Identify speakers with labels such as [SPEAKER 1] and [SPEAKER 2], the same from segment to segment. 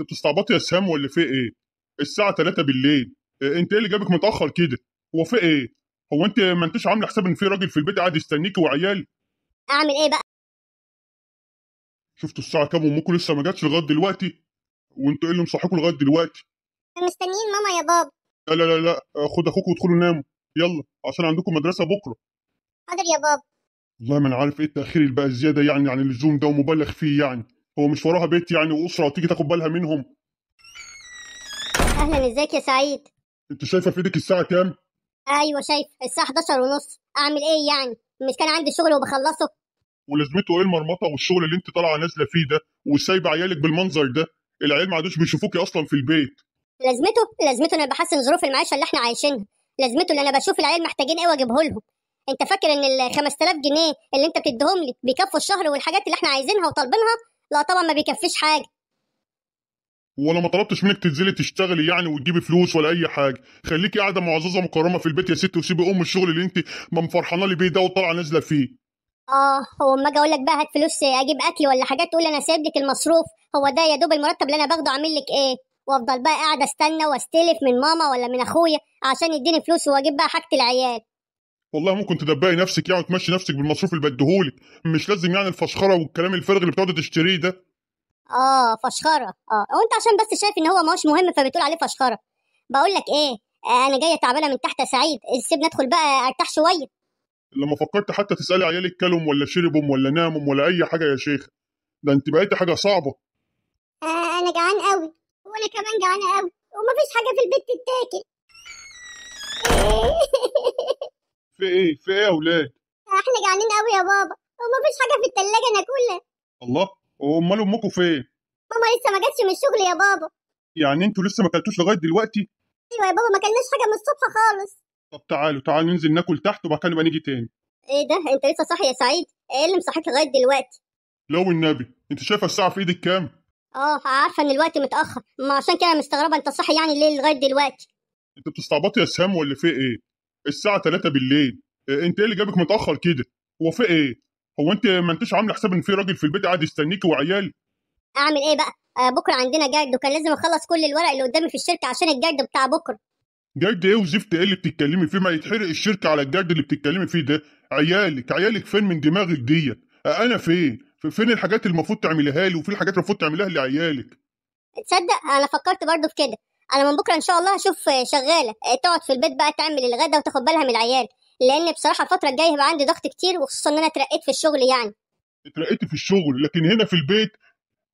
[SPEAKER 1] انت بتستعبطي يا سهام ولا في إيه؟ الساعة 3 بالليل. إيه انت إيه اللي جابك متأخر كده؟ هو في إيه؟ هو انت ما انتش عاملة حساب ان في راجل في البيت قاعد يستنيكي وعيال؟
[SPEAKER 2] اعمل إيه بقى؟
[SPEAKER 1] شفتوا الساعة كام وامكم لسه ما جاتش لغاية دلوقتي؟ وانتوا إيه اللي مصحيكوا لغاية دلوقتي؟
[SPEAKER 2] مستنيين ماما يا بابا.
[SPEAKER 1] لا لا لا لا خد أخوك وادخلوا ناموا. يلا عشان عندكم مدرسة بكرة.
[SPEAKER 2] حاضر يا بابا.
[SPEAKER 1] والله ما أنا عارف إيه التأخير اللي بقى زياده يعني عن اللزوم ده ومبالغ فيه يعني. هو مش وراها بيت يعني وأسرة وتيجي تاخد بالها منهم؟
[SPEAKER 2] أهلا إزيك يا سعيد؟
[SPEAKER 1] أنت شايفة في إيدك الساعة كام؟
[SPEAKER 2] أيوه شايف. الساعة 11 ونص. أعمل إيه يعني؟ مش كان عندي شغل وبخلصه؟
[SPEAKER 1] ولازمته إيه المرمطة والشغل اللي أنت طالعة نازلة فيه ده وسايبة عيالك بالمنظر ده؟ العيال ما عادوش بيشوفوكي أصلا في البيت.
[SPEAKER 2] لازمته؟ لازمته أنا بحسن ظروف المعيشة اللي إحنا عايشينها. لازمته اللي أنا بشوف العيال محتاجين إيه وأجيبه لهم. أنت فاكر إن ال 5000 جنيه اللي أنت بتديهم لي بيكفوا الشهر والحاجات اللي إحنا عايزينها وطالبينها؟ لا طبعا ما بيكفيش حاجة.
[SPEAKER 1] وأنا ما طلبتش منك تنزلي تشتغلي يعني وتجيبي فلوس ولا أي حاجة. خليكي قاعدة معززة مكرمة في البيت يا ست وسيبي أم الشغل اللي انت ما مفرحانة لي بيه ده وطالعة نازلة فيه.
[SPEAKER 2] آه هو أما أجي أقول لك بقى هات فلوس أجيب أكل ولا حاجات تقول أنا سايب لك المصروف. هو ده يا دوب المرتب اللي أنا باخده أعمل لك إيه؟ وأفضل بقى قاعدة أستنى وأستلف من ماما ولا من أخويا عشان يديني فلوس وأجيب بقى حاجة العيال.
[SPEAKER 1] والله ممكن تدبقي نفسك يعني وتمشي نفسك بالمصروف اللي بديهولك مش لازم يعني الفشخرة والكلام الفارغ اللي بتقعدي تشتريه ده.
[SPEAKER 2] آه فشخرة. آه وانت عشان بس شايف إن هو ماهوش مهم فبتقول عليه فشخرة. بقول لك إيه آه، أنا جاية تعبانة من تحت يا سعيد. سيبني أدخل بقى أرتاح شوية.
[SPEAKER 1] لما فكرت حتى تسألي عيالك كلهم ولا شربهم ولا نامهم ولا أي حاجة يا شيخ. ده أنت بقيتي حاجة صعبة.
[SPEAKER 2] آه أنا جعان قوي وأنا كمان جعانة قوي ومفيش حاجة في البيت تتاكل.
[SPEAKER 1] في إيه؟ في إيه يا أولاد
[SPEAKER 2] إحنا جعانين قوي يا بابا. ومفيش حاجة في التلاجة ناكلها
[SPEAKER 1] الله أمال أمكم فين
[SPEAKER 2] ماما لسه ما جاتش من الشغل يا بابا.
[SPEAKER 1] يعني أنتوا لسه ما أكلتوش لغاية دلوقتي؟
[SPEAKER 2] أيوه يا بابا ما كلناش حاجة من الصبح خالص.
[SPEAKER 1] طب تعالوا تعالوا ننزل ناكل تحت وبعد كده نبقى نيجي تاني.
[SPEAKER 2] إيه ده؟ أنت لسه صاحي يا سعيد؟ إيه اللي مصحيك لغاية دلوقتي؟
[SPEAKER 1] لو النبي أنت شايفه الساعة في إيدك كام؟
[SPEAKER 2] آه عارفة إن الوقت متأخر. ما عشان كده مستغربة أنت صاحي يعني ليه لغاية دلوقتي؟
[SPEAKER 1] أنت بتستعبطي يا سهام ولا في إيه؟ الساعة 3 بالليل. إيه انت إيه اللي جابك متأخر كده؟ هو في إيه؟ هو انت ما انتش عامله حساب ان في راجل في البيت قاعد يستنيكي وعيال؟
[SPEAKER 2] اعمل إيه بقى؟ آه بكرة عندنا جرد وكان لازم اخلص كل الورق اللي قدامي في الشركة عشان الجرد بتاع بكرة.
[SPEAKER 1] جرد إيه وزفت إيه اللي بتتكلمي فيه؟ ما يتحرق الشركة على الجرد اللي بتتكلمي فيه ده. عيالك عيالك فين من دماغك ديت؟ آه، أنا فين؟ في- فين الحاجات اللي المفروض تعمليها لي وفي الحاجات اللي المفروض تعمليها لعيالك؟
[SPEAKER 2] تصدق أنا فكرت برضو في كده. أنا من بكرة إن شاء الله هشوف آه، شغالة. آه، تقعد في البيت بقى تعمل الغدا وتاخد بالها من العيال. لأن بصراحة الفترة الجاية هيبقى عندي ضغط كتير وخصوصا إن أنا اترقيت في الشغل يعني.
[SPEAKER 1] اترقيتي في الشغل لكن هنا في البيت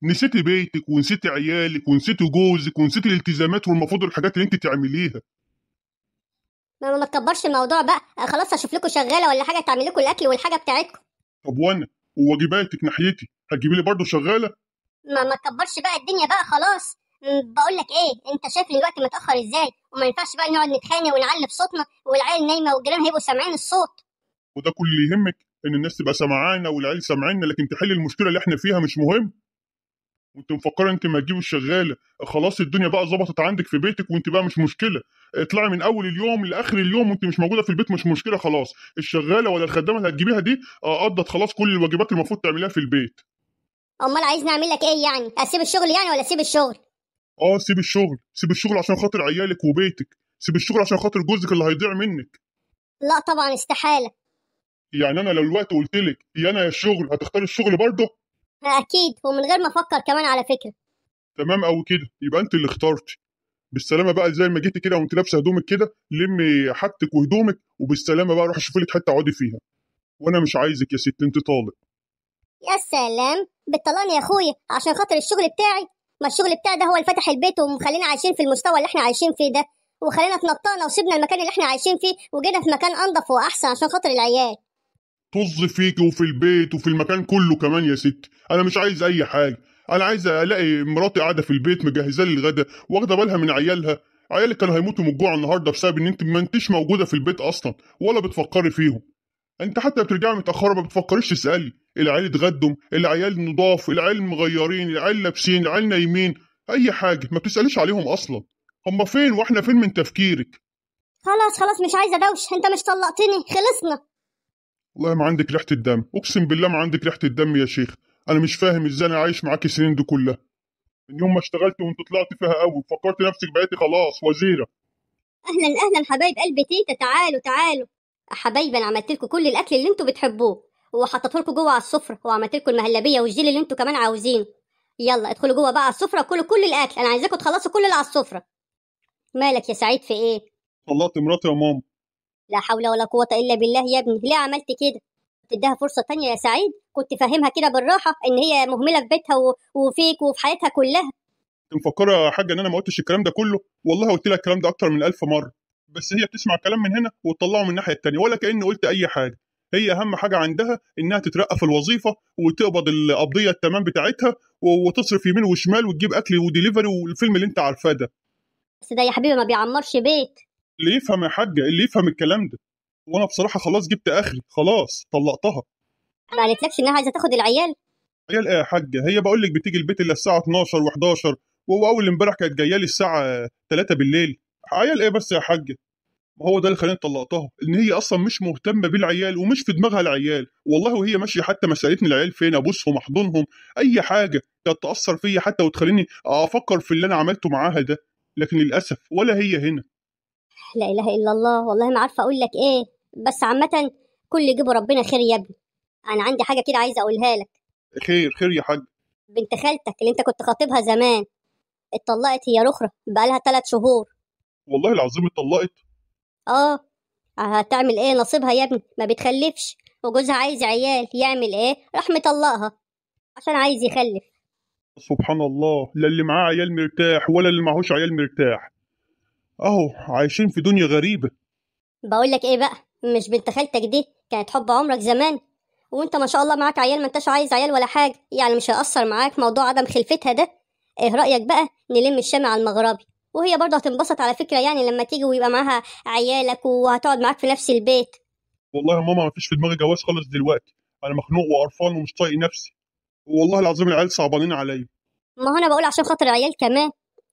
[SPEAKER 1] نسيتي بيتك ونسيتي عيالك ونسيتي جوزك ونسيتي الالتزامات والمفروض الحاجات اللي أنت تعمليها.
[SPEAKER 2] ما ما تكبرش الموضوع بقى. آه، خلاص هشوف لكم شغالة ولا حاجة تعمل لكم الأكل والحاجة بتاعتكم.
[SPEAKER 1] طب وأنا وواجباتك ناحيتي هتجيبي لي برضه شغالة؟
[SPEAKER 2] ما ما تكبرش بقى الدنيا بقى خلاص. بقول لك إيه؟ انت شايف ان الوقت متأخر إزاي؟ وما ينفعش بقى نقعد نتخانق ونعلي بصوتنا والعيال نايمة والجيران هيبقوا سامعين الصوت.
[SPEAKER 1] وده كل اللي يهمك إن الناس تبقى سامعانا والعيال سامعيننا لكن تحل المشكلة اللي إحنا فيها مش مهم. وأنت مفكرة أنت ما تجيبوا الشغاله خلاص الدنيا بقى ظبطت عندك في بيتك وأنت بقى مش مشكلة. اطلعي من أول اليوم لآخر اليوم وأنت مش موجودة في البيت مش مشكلة خلاص. الشغالة ولا الخدامة اللي هتجيبيها دي آه، قضت خلاص كل الواجبات المفروض تعمليها في البيت.
[SPEAKER 2] أمال عايز نعمل لك إيه يعني؟ أسيب الشغل يعني ولا أسيب الشغل؟
[SPEAKER 1] آه سيب الشغل. سيب الشغل عشان خاطر عيالك وبيتك. سيب الشغل عشان خاطر جوزك اللي هيضيع منك.
[SPEAKER 2] لا طبعا استحالة.
[SPEAKER 1] يعني أنا لو الوقت قلت لك يا أنا يا الشغل هتختار الشغل برضه؟
[SPEAKER 2] أكيد. ومن غير ما أفكر كمان على فكرة.
[SPEAKER 1] تمام قوي كده. يبقى أنت اللي اخترتي. بالسلامة بقى زي ما جيتي كده وانت لابسة هدومك كده لمي حاجتك وهدومك وبالسلامة بقى روحي شوفي لك حتة اقعدي فيها. وأنا مش عايزك يا ست أنت طالق.
[SPEAKER 2] يا سلام. بتطلعني يا أخويا عشان خاطر الشغل بتاعي. ما الشغل بتاعي ده هو اللي فتح البيت ومخلينا عايشين في المستوى اللي إحنا عايشين فيه ده. وخلينا اتنطقنا وسيبنا المكان اللي إحنا عايشين فيه وجينا في مكان انضف واحسن عشان خاطر العيال.
[SPEAKER 1] طز فيكي وفي البيت وفي المكان كله كمان يا ست. أنا مش عايز أي حاجة. أنا عايز ألاقي مراتي قاعدة في البيت مجهزة لي الغدا واخدة بالها من عيالها. عيالك كانوا هيموتوا من الجوع النهارده بسبب إن أنت ما انتش موجودة في البيت أصلا ولا بتفكري فيهم. أنت حتى بترجعي متأخرة ما بتفكريش تسألي. العيال اتغدوا العيال نضاف العيال مغيرين العيال لابسين العيال نايمين. أي حاجة ما بتسأليش عليهم أصلا. هم فين؟ وإحنا فين من تفكيرك؟
[SPEAKER 2] خلاص خلاص مش عايزة دوش أنت مش طلقتني خلصنا.
[SPEAKER 1] والله ما عندك ريحة الدم. أقسم بالله ما عندك ريحة الدم يا شيخ. أنا مش فاهم إزاي أنا عايش معاك السنين دي كلها. من يوم ما اشتغلت وأنت طلعت فيها قوي فكرت نفسك بقيتي خلاص وزيرة.
[SPEAKER 2] أهلا أهلا حبايب قلبي. تيتا تعالوا تعالوا. حبايبي أنا عملت لكم كل الأكل اللي أنتوا بتحبوه. وحطيته لكم جوه على السفرة وعملت لكم المهلبية والجيل اللي أنتوا كمان عاوزينه. يلا ادخلوا جوه بقى على السفرة وكلوا كل الأكل. أنا عايزاكم تخلصوا كل اللي على السفرة. مالك يا سعيد في إيه؟
[SPEAKER 1] طلقت مراتي يا ماما.
[SPEAKER 2] لا حول ولا قوة إلا بالله يا ابني. ليه عملت كده؟ تديها فرصة تانية يا سعيد؟ كنت فاهمها كده بالراحة إن هي مهملة في بيتها و... وفيك وفي حياتها كلها.
[SPEAKER 1] أنت مفكرة يا حاجة إن أنا ما قلتش الكلام ده كله؟ والله قلت لها الكلام ده أكتر من ألف مرة. بس هي بتسمع كلام من هنا وتطلعه من الناحية التانية ولا كأني قلت أي حاجة. هي أهم حاجة عندها إنها تترقى في الوظيفة وتقبض القبضيه التمام بتاعتها وتصرف يمين وشمال وتجيب أكل وديليفري والفيلم اللي أنت عارفاه ده.
[SPEAKER 2] بس ده يا حبيبي ما بيعمرش بيت.
[SPEAKER 1] اللي يفهم يا حاجة اللي يفهم الكلام ده. وأنا بصراحة خلاص جبت أخري خلاص طلقتها.
[SPEAKER 2] ما قالتلكش إنها عايزة تاخد العيال؟
[SPEAKER 1] عيال إيه يا حاجة هي بقول لك بتيجي البيت إلا الساعة 12 و11 وأول امبارح كانت جاية لي الساعة 3 بالليل. عيال إيه بس يا حاجة؟ هو ده اللي خلاني طلقتها إن هي أصلا مش مهتمة بالعيال ومش في دماغها العيال. والله وهي ماشية حتى ما سألتني العيال فين أبوسهم أحضنهم أي حاجة كانت تأثر فيا حتى وتخليني أفكر في اللي أنا عملته معاها ده. لكن للأسف ولا هي هنا.
[SPEAKER 2] لا إله إلا الله والله ما عارفة أقول لك إيه. بس عامة كل يجيبه ربنا خير يا ابني. أنا عندي حاجة كده عايزه أقولها لك.
[SPEAKER 1] خير خير يا حاج.
[SPEAKER 2] بنت خالتك اللي أنت كنت خاطبها زمان اتطلقت هي رخرة بقالها ثلاث شهور.
[SPEAKER 1] والله العظيم اتطلقت.
[SPEAKER 2] آه هتعمل إيه؟ نصيبها يا ابني. ما بتخلفش. وجوزها عايز عيال. يعمل إيه؟ راح مطلقها. عشان عايز يخلف.
[SPEAKER 1] سبحان الله. لا اللي معاه عيال مرتاح ولا اللي معهوش عيال مرتاح. أهو عايشين في دنيا غريبة.
[SPEAKER 2] بقول لك إيه بقى؟ مش بنت خالتك دي كانت حب عمرك زمان؟ وأنت ما شاء الله معاك عيال ما أنتش عايز عيال ولا حاجة. يعني مش هيأثر معاك موضوع عدم خلفتها ده. إيه رأيك بقى نلم الشمع على المغربي؟ وهي برضه هتنبسط على فكرة يعني لما تيجي ويبقى معاها عيالك وهتقعد معاك في نفس البيت.
[SPEAKER 1] والله يا ماما مفيش في دماغي جواز خالص دلوقتي. أنا مخنوق وقرفان ومش طايق نفسي. والله العظيم العيال صعبانين عليا.
[SPEAKER 2] ما هو أنا بقول عشان خاطر العيال كمان.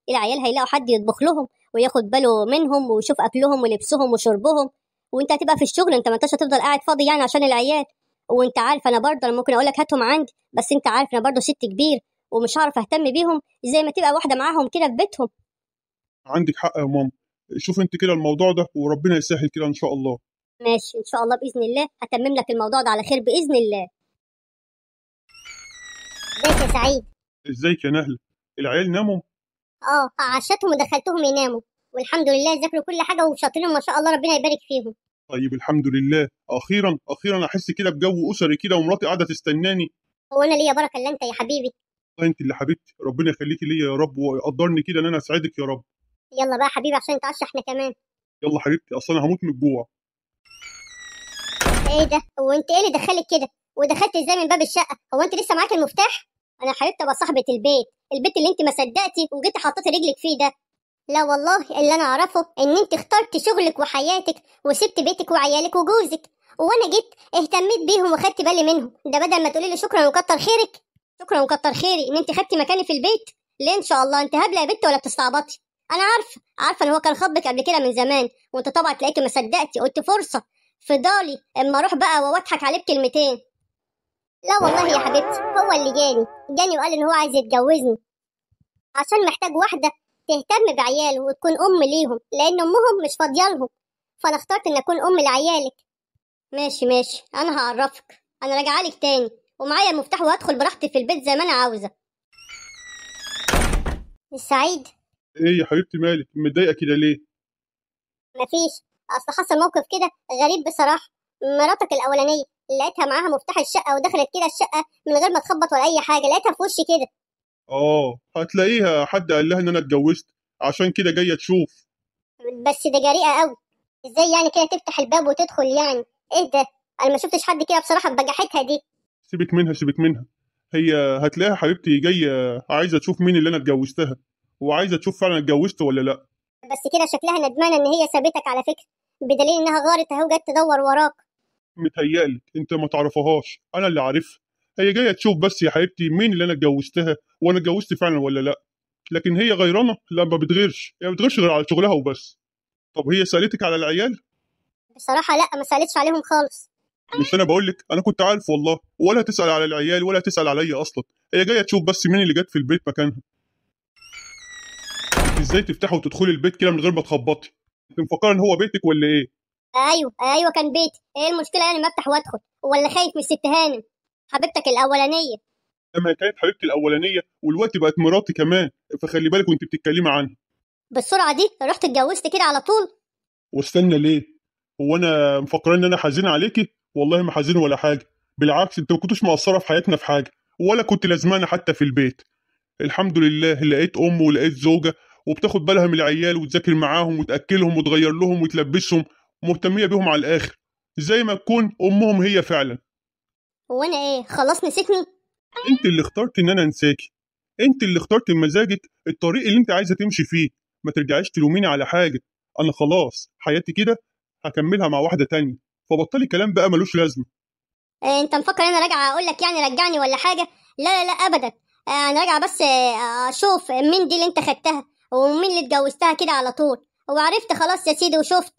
[SPEAKER 2] العيال هيلاقوا حد يطبخ لهم وياخد باله منهم ويشوف أكلهم ولبسهم وشربهم. وأنت هتبقى في الشغل أنت ما أنتش هتفضل قاعد فاضي يعني عشان العيال. وأنت عارف أنا برضه أنا ممكن أقول لك هاتهم عندي. بس أنت عارف أنا برضه ست كبير ومش هعرف أهتم بيهم. زي ما تبقى واحدة معاهم كده في بيتهم.
[SPEAKER 1] عندك حق يا ماما. شوف انت كده الموضوع ده وربنا يسهل كده إن شاء الله.
[SPEAKER 2] ماشي إن شاء الله بإذن الله. هتمم لك الموضوع ده على خير بإذن الله. ازيك يا سعيد؟
[SPEAKER 1] ازيك يا نهله العيال ناموا؟
[SPEAKER 2] آه عشتهم ودخلتهم يناموا. والحمد لله ذاكروا كل حاجة وشاطرين ما شاء الله ربنا يبارك فيهم.
[SPEAKER 1] طيب الحمد لله. أخيرا أخيرا أحس كده بجو أسري كده ومراتي قاعدة تستناني.
[SPEAKER 2] هو أنا ليا بركة إلا أنت يا حبيبي؟
[SPEAKER 1] انت اللي حبيبتي ربنا يخليكي ليا يا رب ويقدرني كده إن أنا أسعدك يا رب.
[SPEAKER 2] يلا بقى حبيبي عشان نتعشى إحنا كمان.
[SPEAKER 1] يلا حبيبتي أصل أنا هموت من الجوع.
[SPEAKER 2] إيه ده؟ هو انت إيه اللي دخلك كده؟ ودخلت إزاي من باب الشقة؟ هو انت لسه معاك المفتاح؟ أنا حبيبتي أبقى صاحبة البيت البيت اللي انت ما صدقتي وجيتي حطيتي رجلك فيه ده. لا والله اللي أنا أعرفه إن انت اخترت شغلك وحياتك وسبت بيتك وعيالك وجوزك. وأنا جيت اهتميت بيهم وخدت بالي منهم. ده بدل ما تقولي لي شكرا وكتر خيرك. شكرا وكتر خيري إن انت خدتي مكاني في البيت. ليه إن شاء الله؟ انت هبلة يا بنت ولا بتستعبطي؟ أنا عارفه عارفة إن هو كان خطبك قبل كده من زمان وأنت طبعا تلاقيكي ما صدقتي قلت فرصة. فضالي أما أروح بقى وأضحك عليه بكلمتين. لا والله يا حبيبتي هو اللي جاني. جاني وقال إن هو عايز يتجوزني. عشان محتاج واحدة تهتم بعياله وتكون أم ليهم لأن أمهم مش فاضيالهم فأنا اخترت إن أكون أم لعيالك. ماشي ماشي. أنا هعرفك. أنا راجعة لك تاني. ومعايا المفتاح وهدخل براحتي في البيت زي ما أنا عاوزة. السعيد
[SPEAKER 1] إيه يا حبيبتي مالك؟ متضايقة كده ليه؟
[SPEAKER 2] مفيش. أصل حصل موقف كده غريب بصراحة. مراتك الأولانية لقيتها معاها مفتاح الشقة ودخلت كده الشقة من غير ما تخبط ولا أي حاجة لقيتها في وشي كده.
[SPEAKER 1] آه هتلاقيها حد قال لها إن أنا اتجوزت. عشان كده جاية تشوف.
[SPEAKER 2] بس ده جريئة قوي إزاي يعني كده تفتح الباب وتدخل يعني؟ إيه ده؟ أنا ما شفتش حد كده بصراحة بجحتها دي.
[SPEAKER 1] سيبك منها سيبك منها. هي هتلاقيها حبيبتي جاية عايزة تشوف مين اللي أنا اتجوزتها. وعايزه تشوف فعلا اتجوزت ولا لأ.
[SPEAKER 2] بس كده شكلها ندمانه إن هي سابتك على فكرة بدليل إنها غارت أهو جت تدور وراك.
[SPEAKER 1] متهيألك أنت ما تعرفهاش. أنا اللي عارفها هي جاية تشوف بس يا حبيبتي مين اللي أنا اتجوزتها وأنا اتجوزت فعلا ولا لأ. لكن هي غيرانة؟ لا ما بتغيرش. هي ما بتغيرش غير على شغلها وبس. طب هي سألتك على العيال؟
[SPEAKER 2] بصراحة لأ ما سألتش عليهم خالص.
[SPEAKER 1] مش أنا بقول لك أنا كنت عارف والله. ولا تسأل على العيال ولا تسأل عليا أصلا. هي جاية تشوف بس مين اللي جت في البيت مكانها. إزاي تفتحي وتدخلي البيت كده من غير ما تخبطي؟ انت مفكرة ان هو بيتك ولا إيه؟
[SPEAKER 2] أيوه أيوه كان بيتي. إيه المشكلة يعني ما افتح وادخل؟ ولا خايف من الست هانم حبيبتك الأولانية.
[SPEAKER 1] لما هي كانت حبيبتي الأولانية والوقت بقت مراتي كمان فخلي بالك وانت بتتكلمي عنها.
[SPEAKER 2] بالسرعة دي؟ رحت اتجوزت كده على طول؟
[SPEAKER 1] واستنى ليه؟ هو أنا مفكرة إن أنا حزين عليكي؟ والله ما حزين ولا حاجة. بالعكس أنت ما كنتش مقصرة في حياتنا في حاجة ولا كنت لازمانه حتى في البيت. الحمد لله لقيت ام ولقيت زوجة وبتاخد بالها من العيال وتذاكر معاهم وتأكلهم وتغير لهم وتلبسهم ومهتميه بيهم على الآخر. زي ما تكون أمهم هي فعلا.
[SPEAKER 2] وأنا إيه؟ خلاص نسيتني؟
[SPEAKER 1] أنت اللي اخترت إن أنا أنساكي. أنت اللي اخترت بمزاجك الطريق اللي أنت عايزة تمشي فيه. ما ترجعيش تلوميني على حاجة. أنا خلاص حياتي كده هكملها مع واحدة تانية. فبطلي كلام بقى ملوش لازمة.
[SPEAKER 2] إيه أنت مفكر أنا راجعة أقول لك يعني رجعني ولا حاجة؟ لا لا لا ابدا. آه، أنا راجعة بس آه، أشوف مين دي اللي أنت خدتها. ومين اللي اتجوزتها كده على طول. وعرفت خلاص يا سيدي وشفت.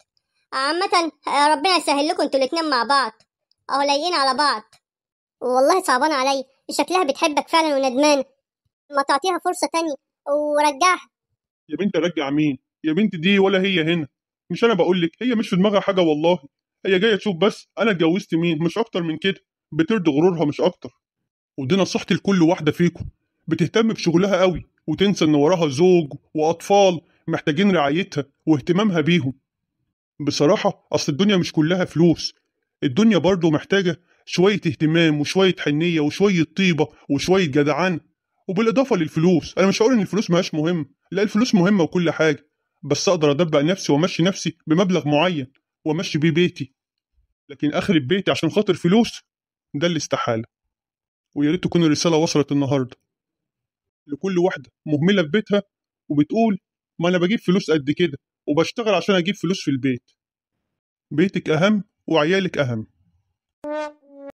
[SPEAKER 2] عامة ربنا يسهل لكم أنتوا الاتنين مع بعض. أهو لايقين على بعض. والله صعبان علي شكلها بتحبك فعلا وندمانة ما تعطيها فرصة تانية. ورجعها.
[SPEAKER 1] يا بنت رجع مين؟ يا بنت دي ولا هي هنا. مش أنا بقول لك. هي مش في دماغها حاجة والله. هي جاية تشوف بس أنا اتجوزت مين؟ مش أكتر من كده. بترضي غرورها مش أكتر. ودي نصيحتي لكل واحدة فيكم. بتهتم بشغلها قوي وتنسى إن وراها زوج وأطفال محتاجين رعايتها واهتمامها بيهم. بصراحة أصل الدنيا مش كلها فلوس. الدنيا برضه محتاجة شوية اهتمام وشوية حنية وشوية طيبة وشوية جدعان. وبالإضافة للفلوس أنا مش هقول إن الفلوس مهاش مهم لا الفلوس مهمة وكل حاجة بس أقدر أدبق نفسي وأمشي نفسي بمبلغ معين وأمشي بيه بيتي. لكن اخرب بيتي عشان خاطر فلوس ده اللي استحالة. ويا ريت تكون الرسالة وصلت النهارده. لكل واحدة مهملة في بيتها وبتقول ما أنا بجيب فلوس قد كده وبشتغل عشان أجيب فلوس في البيت. بيتك أهم وعيالك أهم.